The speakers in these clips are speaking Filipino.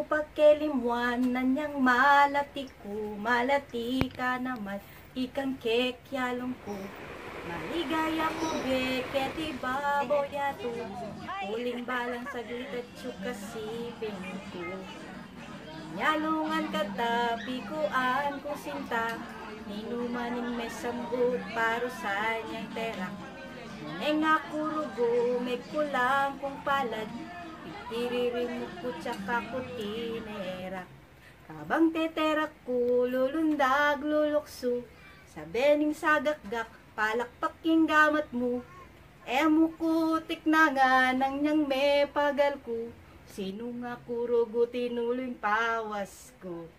Pagkelimwan na niyang malati ko, malati ka naman, ikang kekyalong ko. Maligaya ko beketi baboya to, uling balang saglit at sukasipin ko. Nyalungan ka tapi ko an ko sinta, ninumaning mesambut paro sa niyang terak. Neng ako rugo, may kulang kong palad, Itiririn mo ko tsaka ko tinera. Kabang teterak ko, lulundag, lulukso. Sa bening sagakgak, palakpaking gamat mo. Emo ko, tikna nga, nang niyang me pagal ko. Sino nga kurugo, tinuloy pawas ko.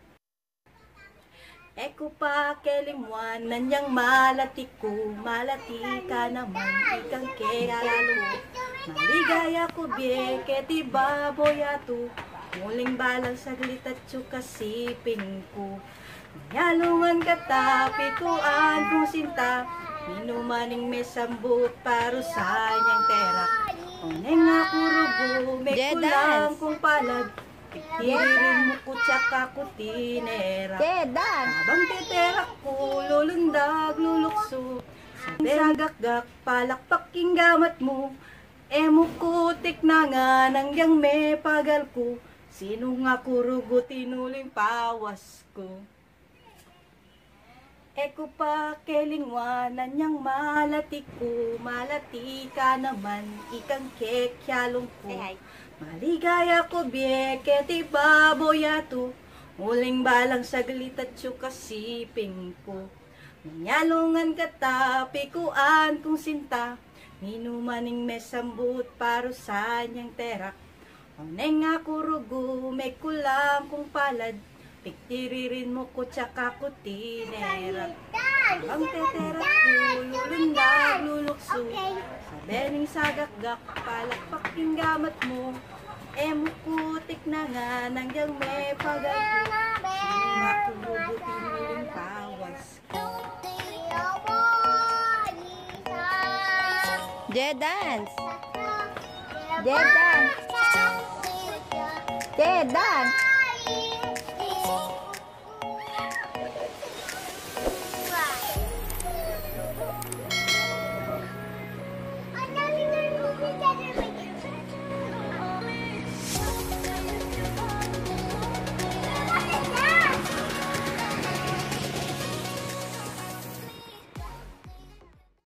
Eko pa kelimwan, nanyang malati ko, malati ka naman, ikang kekalo. Maligaya ko biye, ti baboy ato, muling balang saglit at sukasipin ko. Yalungan ka tapi ko an kung sinta, minumaning may sambut paro sa niyang tera. Oneng ako rugo, may kulang kung palag, Tiririn mo ko tsaka ko tinera. Habang teterak ko, lulundag, lulukso. Sa sagakgak, palakpaking gamat mo. Emo ko, tikna nga, nangyang me pagal ko. Sino nga kurugo, tinuloy pawas ko. Eko pa kelingwanan niyang malati ko, malati ka naman, ikang kekyalong ko. Maligaya ko bieketi baboyato, muling balang saglit at sukasiping ko. Manyalungan ka tapi kuan kung sinta, minumaning mesambut paro sa niyang terak. Oneng ako rugo, may kulang kung palad, Piktiririn mo ko tsaka ko tinera. Ang teterak ko, lulundag, lulukso. Sa bening sagakgak, palakpaking gamat mo. Emo kutik na nga, nangyang may pagago. Sino makububutin Yeah, dance. Yeah, dance. Yeah, dance.